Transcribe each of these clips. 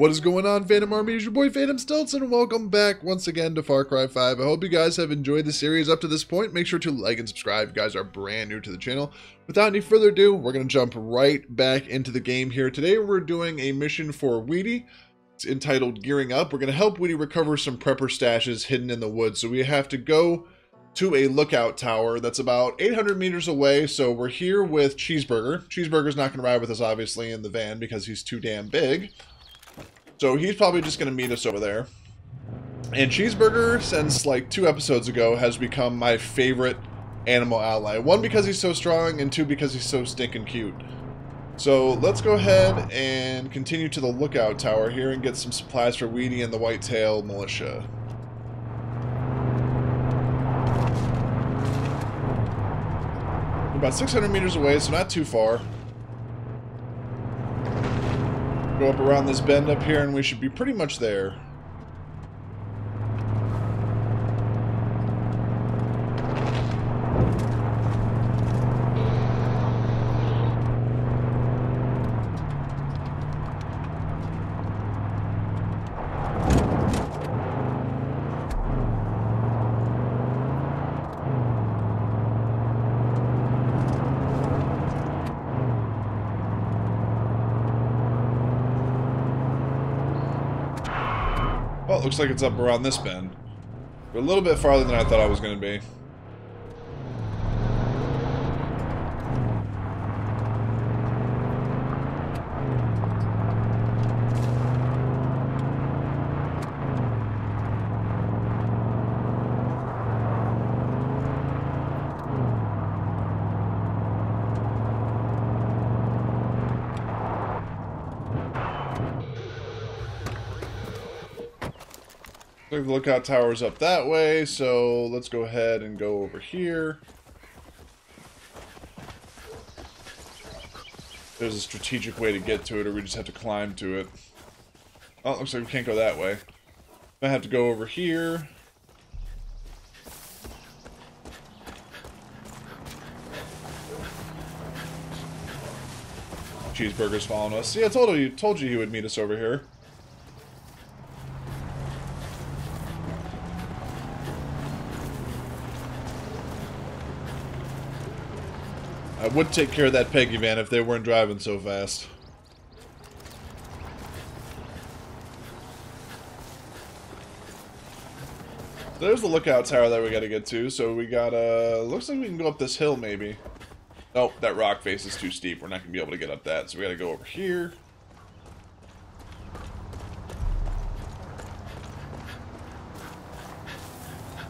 What is going on, Phantom Army? It's your boy Phantom Stiltz, and welcome back once again to Far Cry 5. I hope you guys have enjoyed the series up to this point. Make sure to like and subscribe if you guys are brand new to the channel. Without any further ado, we're going to jump right back into the game here. Today we're doing a mission for Wheaty. It's entitled Gearing Up. We're going to help Wheaty recover some prepper stashes hidden in the woods. So we have to go to a lookout tower that's about 800 meters away. So we're here with Cheeseburger. Cheeseburger's not going to ride with us, obviously, in the van because he's too damn big. So he's probably just going to meet us over there. And Cheeseburger, since like two episodes ago, has become my favorite animal ally. One, because he's so strong, and two, because he's so stinking cute. So let's go ahead and continue to the lookout tower here and get some supplies for Wheaty and the Whitetail Militia. about 600 meters away, so not too far. Go up around this bend up here and we should be pretty much there. Looks like it's up around this bend. But a little bit farther than I thought I was going to be. The lookout tower's up that way, so let's go ahead and go over here. There's a strategic way to get to it, or we just have to climb to it. Oh, looks like we can't go that way. I have to go over here. Cheeseburger's following us. See, I told you, told you he would meet us over here. I would take care of that Peggy van if they weren't driving so fast. There's the lookout tower that we gotta get to, so we gotta... Looks like we can go up this hill, maybe. Oh, that rock face is too steep. We're not gonna be able to get up that, so we gotta go over here.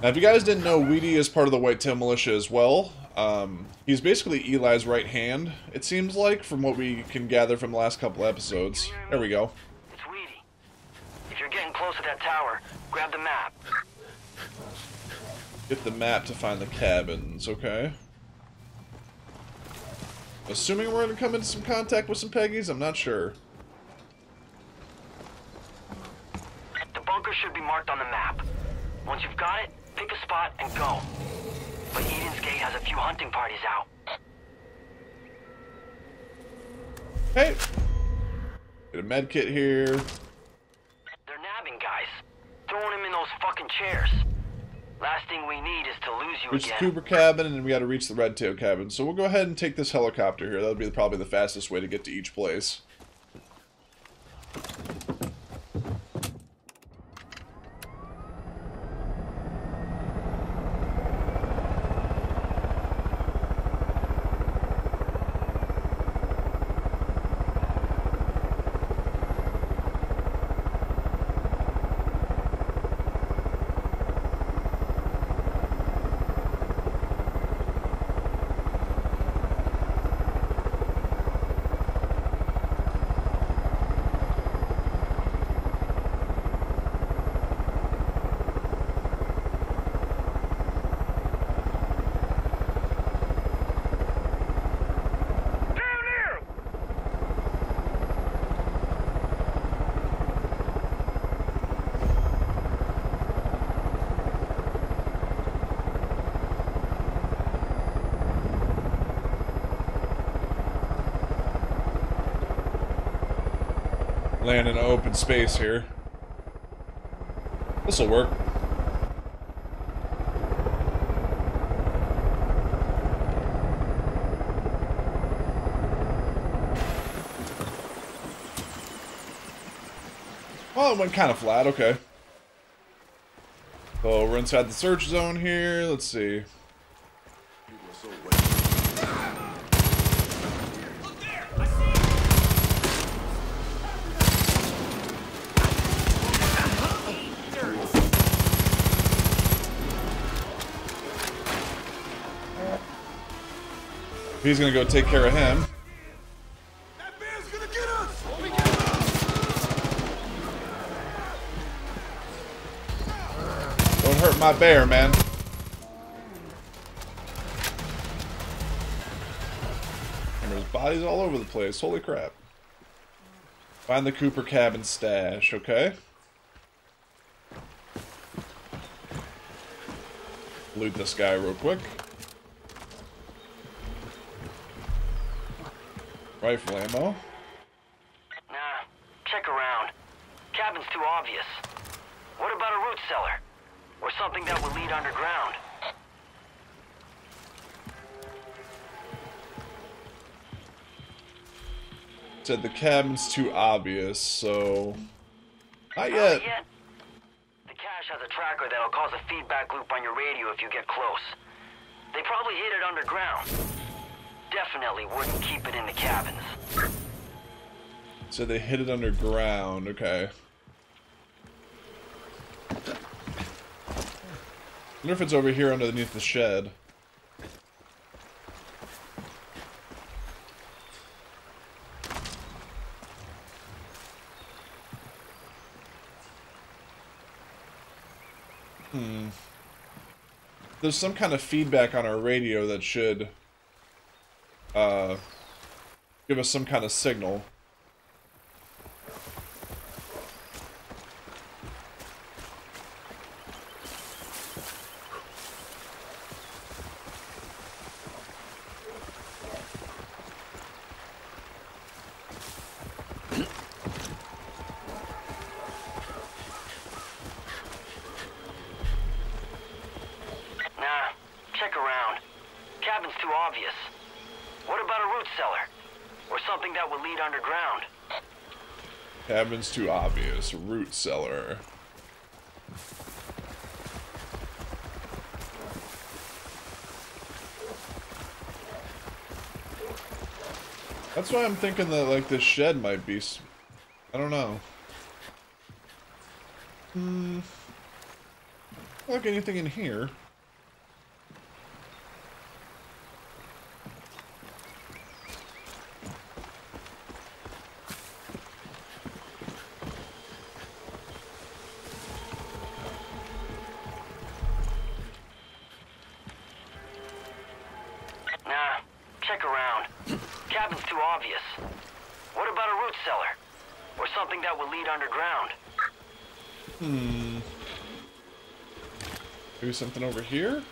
Now, if you guys didn't know, Wheaty is part of the Whitetail Militia as well. Um, he's basically Eli's right hand, it seems like, from what we can gather from the last couple episodes. There we go. It's Wheaty. If you're getting close to that tower, grab the map. Get the map to find the cabins, okay. Assuming we're going to come into some contact with some Peggies, I'm not sure. The bunker should be marked on the map. Once you've got it, pick a spot and go. But Eden's Gate has a few hunting parties out. Hey! Get a med kit here. They're nabbing guys. Throwing them in those fucking chairs. Last thing we need is to lose you Reach the again. Cooper cabin, and then we gotta reach the Red Tail cabin. So we'll go ahead and take this helicopter here. That'll be probably the fastest way to get to each place. Land in an open space here. This'll work. Oh, it went kind of flat, okay. So we're inside the search zone here. Let's see. He's gonna go take care of him. Don't hurt my bear, man. And there's bodies all over the place. Holy crap. Find the Cooper cabin stash, okay? Loot this guy real quick. Rifle ammo. Nah, check around. Cabin's too obvious. What about a root cellar? Or something that would lead underground? Said the cabin's too obvious, so... Not Not yet. yet. The cache has a tracker that'll cause a feedback loop on your radio if you get close. They probably hid it underground. Definitely wouldn't keep it in the cabins. So they hid it underground, okay. wonder if it's over here underneath the shed. Hmm. There's some kind of feedback on our radio that should uh, give us some kind of signal. Nah, check around. Cabin's too obvious. What about a root cellar? Or something that would lead underground? Cabin's too obvious. Root cellar. That's why I'm thinking that, like, this shed might be... I don't know. Hmm... Like anything in here. Something over here?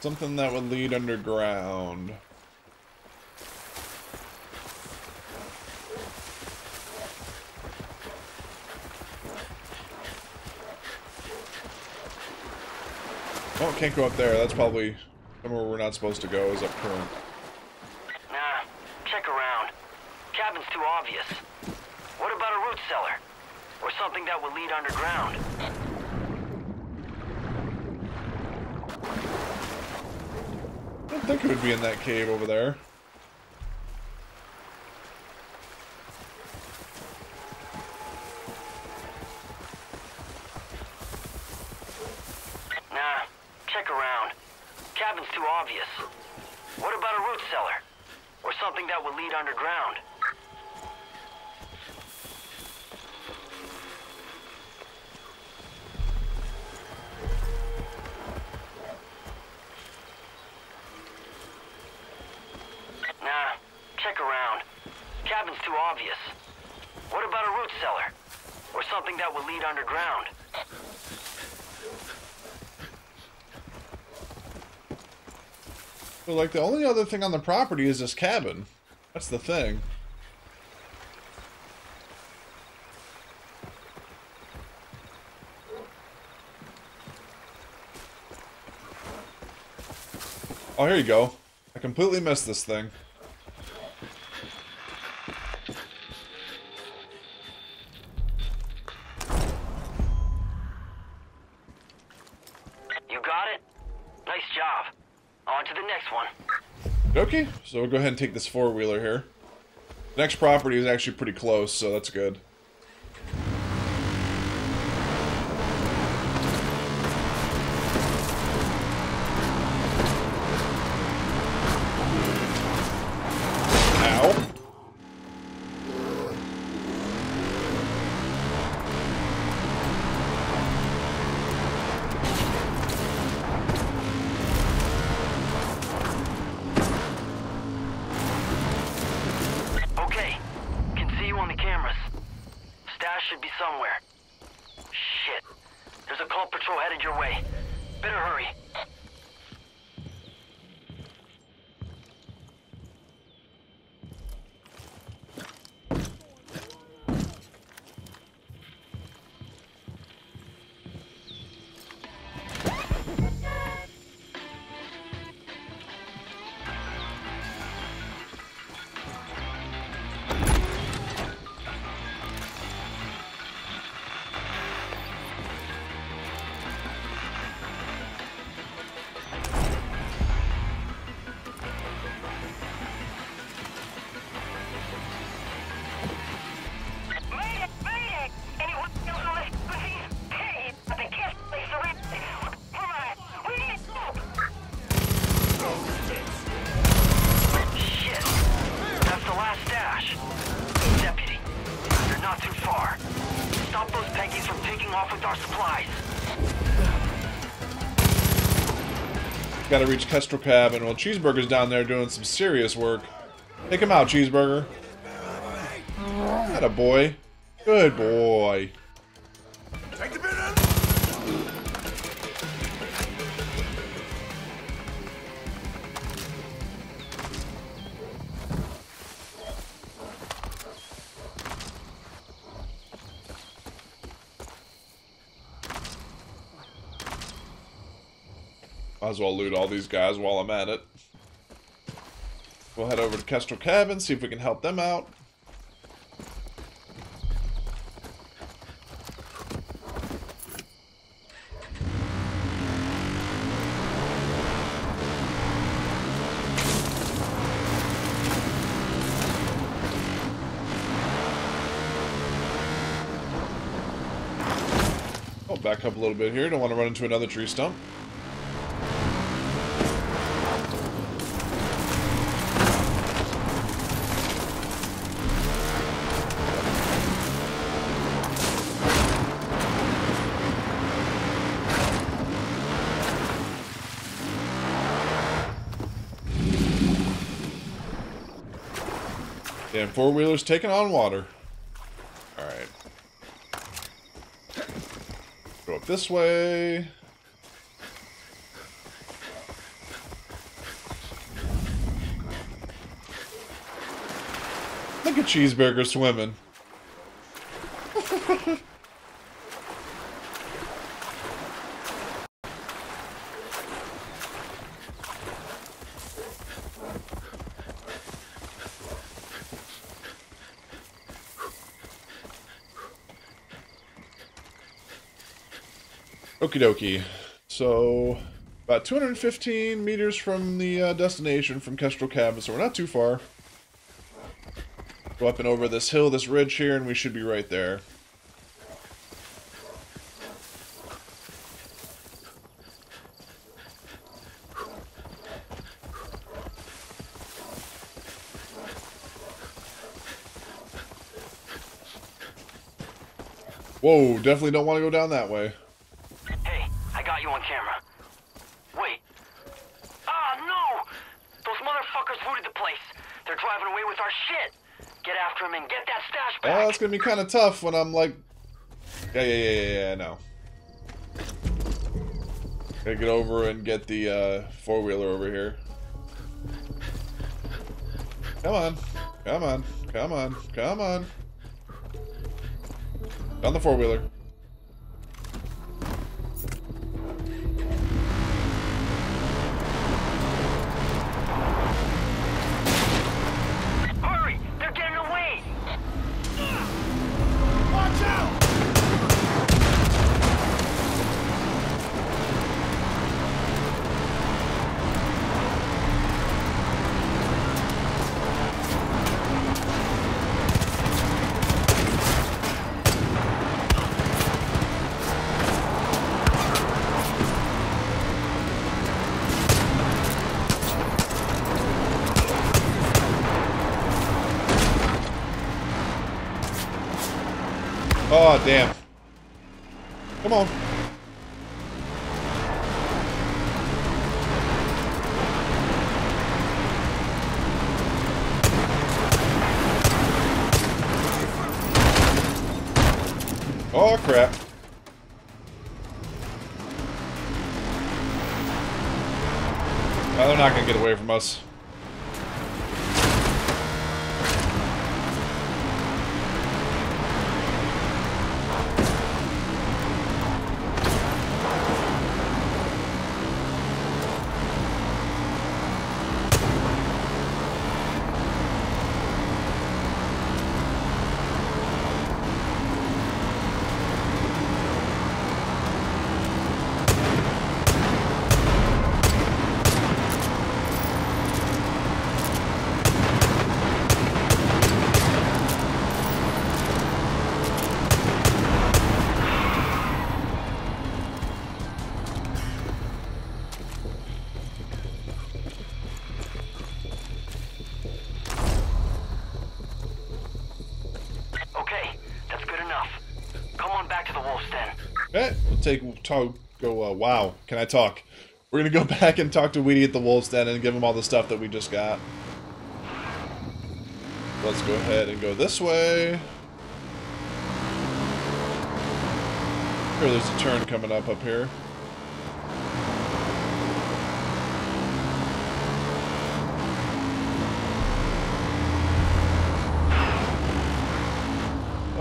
Something that would lead underground. Can't go up there. That's probably somewhere we're not supposed to go, is up current. Nah, check around. Cabin's too obvious. What about a root cellar? Or something that would lead underground? I don't think it would be in that cave over there. Obvious. What about a root cellar? Or something that would lead underground? But like the only other thing on the property is this cabin. That's the thing. Oh, here you go. I completely missed this thing. The next one. Okay, so we'll go ahead and take this four-wheeler here. Next property is actually pretty close, so that's good. Should be somewhere. Shit. There's a cult patrol headed your way. Better hurry. Gotta reach Kestrel Cabin. Well, Cheeseburger's down there doing some serious work. Take him out, Cheeseburger. That a boy. Good boy. As well loot all these guys while I'm at it. We'll head over to Kestrel Cabin, see if we can help them out. I'll back up a little bit here. Don't want to run into another tree stump. Four wheelers taking on water. Alright. Go up this way. Look at Cheeseburger swimming. Okie dokie. So, about 215 meters from the uh, destination from Kestrel Cabin, so we're not too far. Go up and over this hill, this ridge here, and we should be right there. Whoa, definitely don't want to go down that way. Hey, I got you on camera. Wait. Ah, no! Those motherfuckers looted the place. They're driving away with our shit. Get after him and get that stash Oh, back. it's gonna be kind of tough when I'm like, yeah, yeah, yeah, yeah, yeah, know. Gotta get over and get the uh, four wheeler over here. Come on, come on, come on, come on. On the four wheeler. Damn. Come on. Oh, crap. Oh, they're not going to get away from us. We'll take talk. Go. Uh, wow, can I talk? We're gonna go back and talk to Wheaty at the Wolf's Den and give him all the stuff that we just got. Let's go ahead and go this way. Here, there's a turn coming up up here.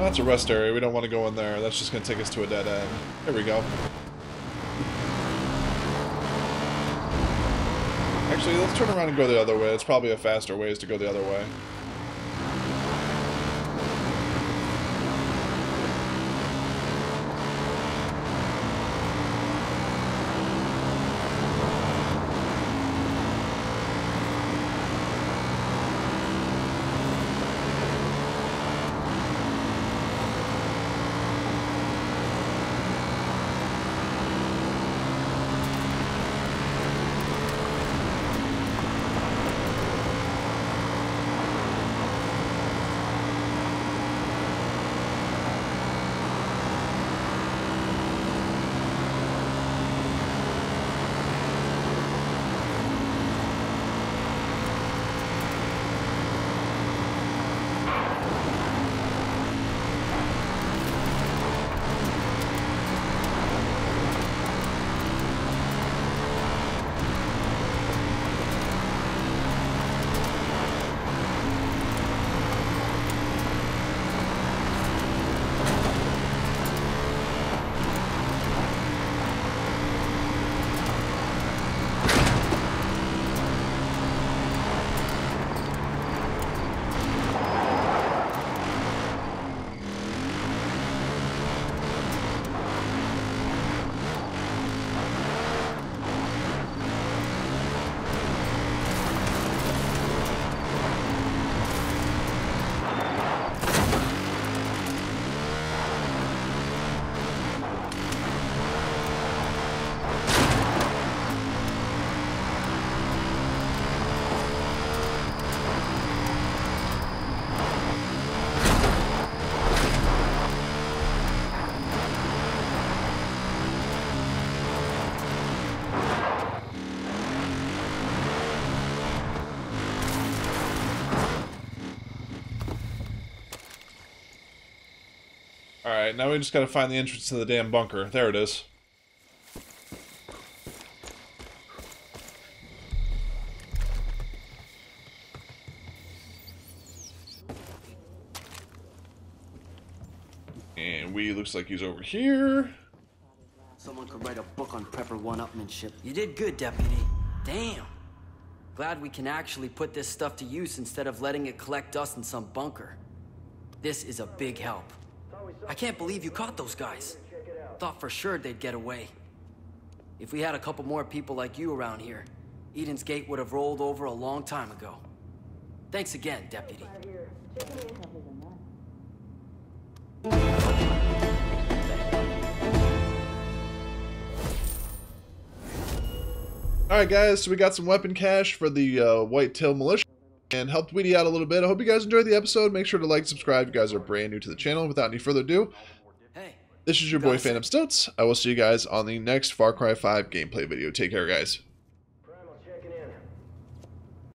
That's a rest area. We don't want to go in there. That's just going to take us to a dead end. Here we go. Actually, let's turn around and go the other way. It's probably a faster way is to go the other way. Now we just gotta find the entrance to the damn bunker. There it is. And we looks like he's over here. Someone could write a book on prepper one-upmanship. You did good, deputy. Damn. Glad we can actually put this stuff to use instead of letting it collect dust in some bunker. This is a big help. I can't believe you caught those guys. Thought for sure they'd get away. If we had a couple more people like you around here, Eden's Gate would have rolled over a long time ago. Thanks again, deputy. Alright guys, so we got some weapon cache for the uh, Whitetail Militia and helped Wheaty out a little bit. I hope you guys enjoyed the episode. Make sure to like and subscribe if you guys are brand new to the channel. Without any further ado, Hey, this is your boy Phantom Stiltz. I will see you guys on the next Far Cry 5 gameplay video. Take care, guys.